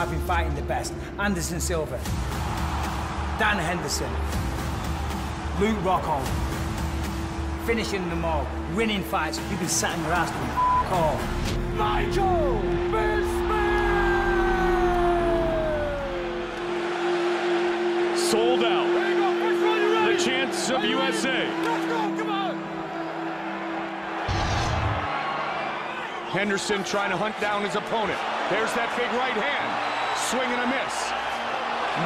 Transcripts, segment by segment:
I've been fighting the best. Anderson Silva, Dan Henderson, Luke Rockhold, finishing them all, winning fights. You've been sat in your ass doing all. Nigel Sold out. The chance of USA. Henderson trying to hunt down his opponent. There's that big right hand. Swing and a miss.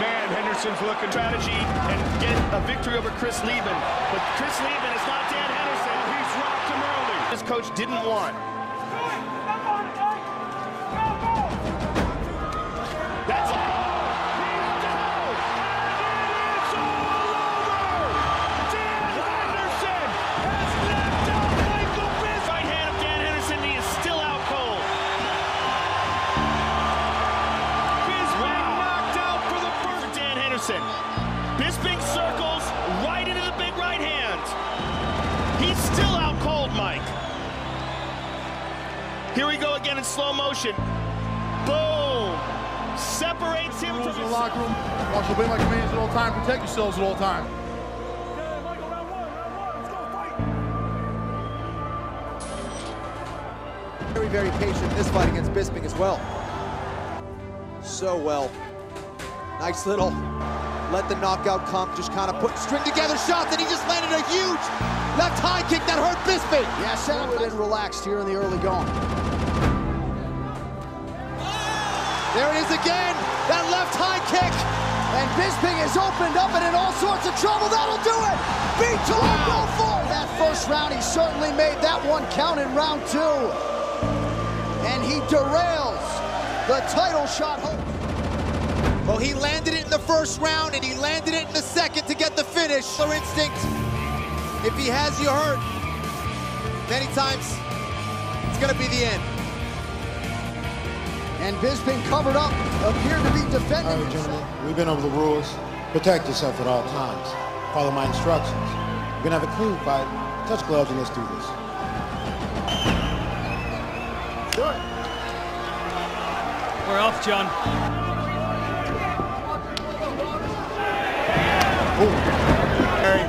Man, Henderson's looking strategy and get a victory over Chris Leben. But Chris Leben is not Dan Henderson. He's rocked him early. His coach didn't want. For Bisping circles right into the big right hand. He's still out cold, Mike. Here we go again in slow motion. Boom. Separates him rules from in the his locker room. Watch obey my commands at all times. Protect yourselves at all times. Very, very patient in this fight against Bisping as well. So well. Nice little let the knockout come, just kind of put string together shots, and he just landed a huge left high kick that hurt Bisping. Yeah, settled and relaxed here in the early going. There it is again, that left high kick. And Bisping has opened up and in all sorts of trouble. That'll do it. Beat to go for it. That first round, he certainly made that one count in round two. And he derails the title shot. Well, he landed it in the first round, and he landed it in the second to get the finish. Killer instinct. If he has you hurt many times, it's gonna be the end. And Bisping covered up, appeared to be defending right, gentlemen, we've been over the rules. Protect yourself at all times. Follow my instructions. We're gonna have a clean fight. Touch gloves and let's do this. Good. We're off, John.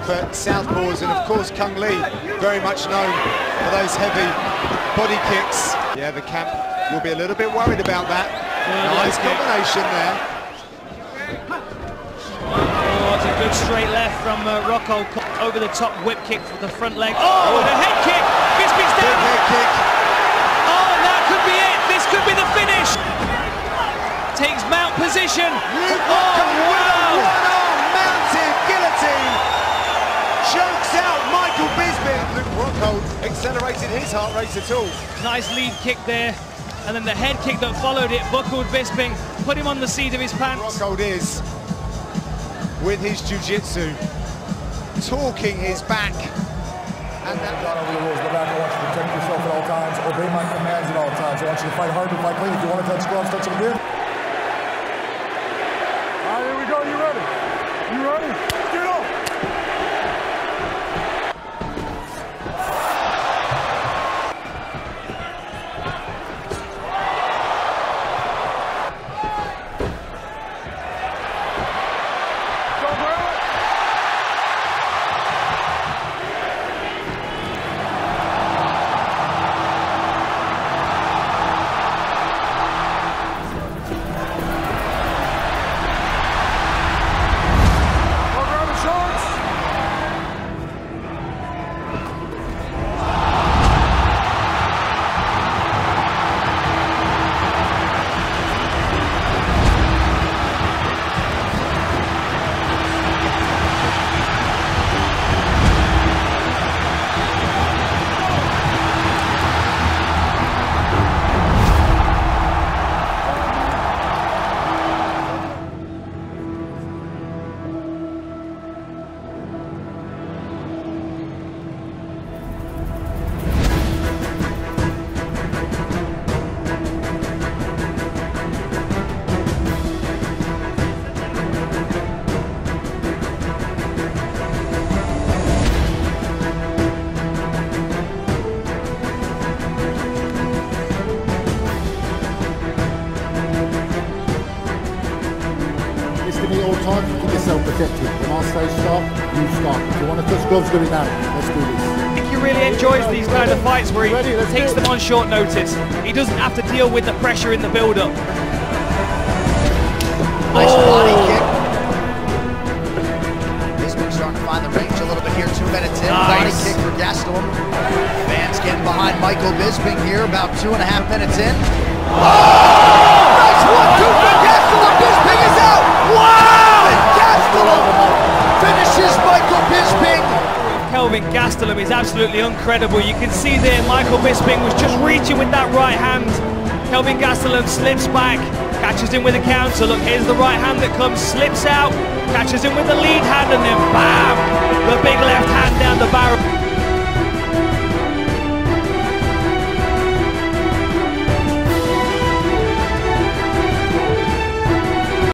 For southpaws and of course Cung Le, very much known for those heavy body kicks. Yeah, the camp will be a little bit worried about that. nice combination there. Oh, it's a good straight left from uh, Rocco. Over the top whip kick for the front leg. Oh, and a head kick. Bisping's down. head kick. Oh, that could be it. This could be the finish. Takes mount position. Luke Oh, his heart rate at all. Nice lead kick there. And then the head kick that followed it buckled Bisping, put him on the seat of his pants. Rockhold is with his jiu-jitsu, talking his back. And that Got over the rules. Go back. I want you protect yourself at all times. Obey my commands at all times. I want you to fight hard and fight clean. If you want to touch gloves, touch them again. You stop. If you want to touch gloves, do it now. Let's do this. I think he really enjoys these kind of fights where he Ready, takes them on short notice. He doesn't have to deal with the pressure in the build-up. Nice oh! body kick. Bisping starting to find the range a little bit here, two minutes in. Body Nice. kick for Gastelum. Fans getting behind Michael Bisping here, about two and a half minutes in. Oh! Nice one, two for Gastelum. Gastelum finishes Michael Bisping. Kelvin Gastelum is absolutely incredible. You can see there Michael Bisping was just reaching with that right hand. Kelvin Gastelum slips back, catches him with a counter. Look, here's the right hand that comes, slips out, catches him with the lead hand, and then! The